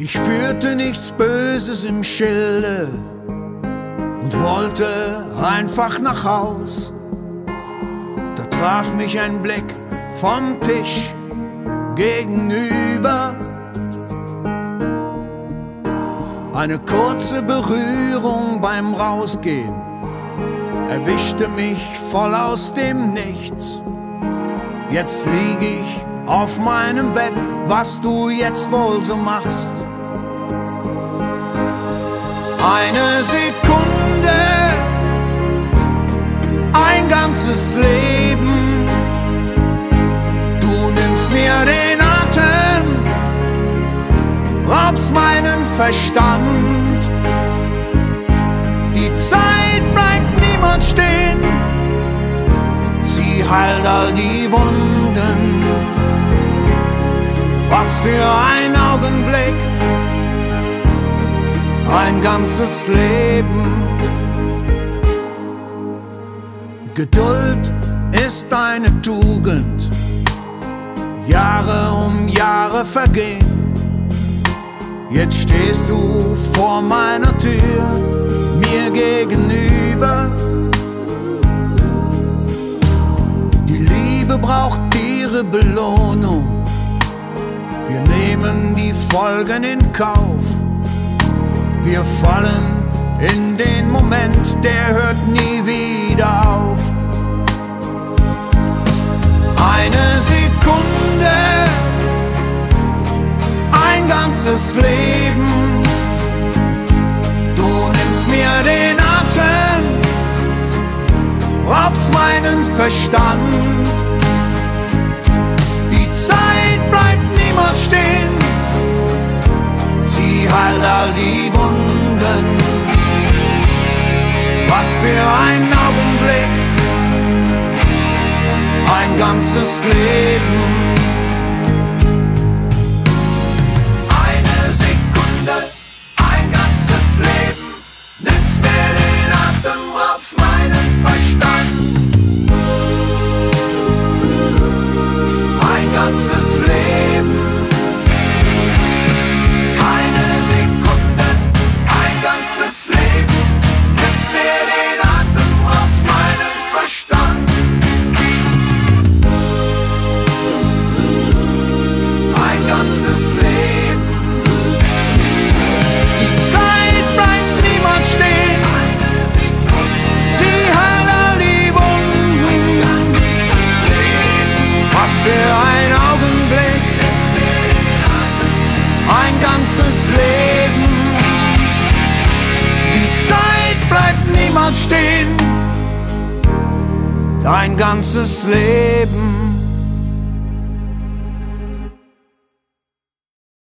Ich führte nichts Böses im Schilde und wollte einfach nach Haus. Da traf mich ein Blick vom Tisch gegenüber. Eine kurze Berührung beim Rausgehen erwischte mich voll aus dem Nichts. Jetzt lieg ich auf meinem Bett, was du jetzt wohl so machst. Eine Sekunde, ein ganzes Leben. Du nimmst mir den Atem, raubst meinen Verstand. Die Zeit bleibt niemand stehen, sie heilt all die Wunden. Was für ein Augenblick ein ganzes Leben. Geduld ist eine Tugend, Jahre um Jahre vergehen. Jetzt stehst du vor meiner Tür, mir gegenüber. Die Liebe braucht ihre Belohnung. Wir nehmen die Folgen in Kauf. Wir fallen in den Moment, der hört nie wieder auf. Eine Sekunde, ein ganzes Leben. Du nimmst mir den Atem, raubst meinen Verstand. Heilt all die Wunden. Was für ein Augenblick, ein ganzes Leben. Eine Sekunde, ein ganzes Leben. Nimmst mir den Atem, raubst meinen Verstand. Ein ganzes Leben. Dein ganzes Leben.